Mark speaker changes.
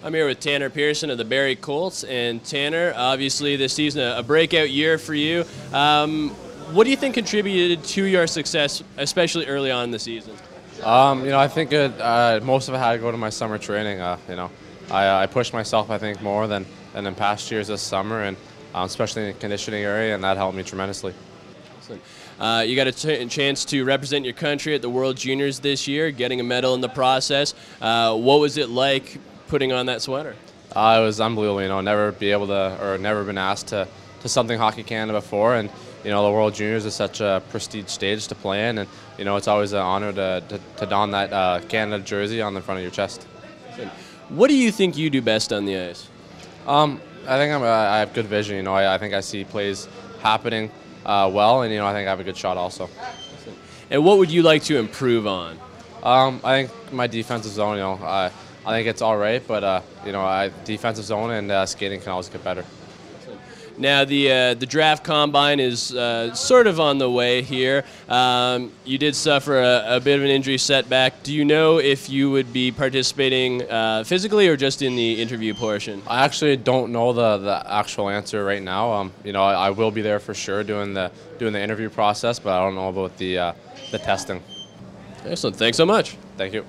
Speaker 1: I'm here with Tanner Pearson of the Barrie Colts, and Tanner, obviously this season a, breakout year for you. Um, what do you think contributed to your success, especially early on in the season?
Speaker 2: Um, you know, I think it, uh, most of it had to go to my summer training. Uh, you know, I, I, pushed myself, I think, more than, than in past years this summer, and um, especially in the conditioning area, and that helped me tremendously.
Speaker 1: Uh, you got a t- chance to represent your country at the World Juniors this year, getting a medal in the process. Uh, what was it like putting on that sweater?
Speaker 2: Uh, it was unbelievable. You know, never be able to, or never been asked to, to something Hockey Canada before, and you know, the World Juniors is such a prestige stage to play in, and you know, it's always an honor to, to, to don that uh, Canada jersey on the front of your chest.
Speaker 1: What do you think you do best on the ice?
Speaker 2: Um, I think I'm, I have good vision. You know, I, I think I see plays happening uh, well, and you know, I think I have a good shot also.
Speaker 1: And what would you like to improve on?
Speaker 2: Um, I think my defensive zone. You know, I, I think it's all right, but uh, you know, I, defensive zone and uh, skating can always get better.
Speaker 1: Now the uh, the draft combine is uh, sort of on the way here. Um, you did suffer a, a, bit of an injury setback. Do you know if you would be participating uh, physically or just in the interview portion?
Speaker 2: I actually don't know the, the actual answer right now. Um, you know, I, I, will be there for sure doing the doing the interview process, but I don't know about the uh, the testing.
Speaker 1: Excellent. Thanks so much.
Speaker 2: Thank you.